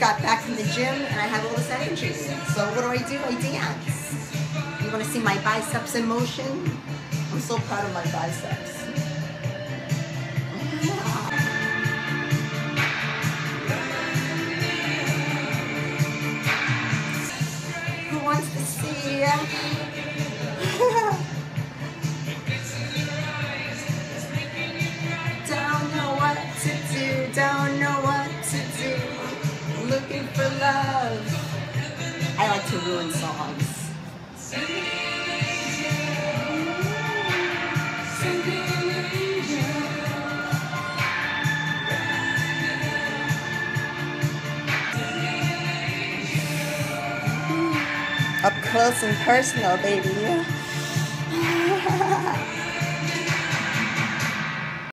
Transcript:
got back from the gym and I have all this energy. So what do I do? I dance. You want to see my biceps in motion? I'm so proud of my biceps. Who wants to see to ruin songs. Up close and personal, baby.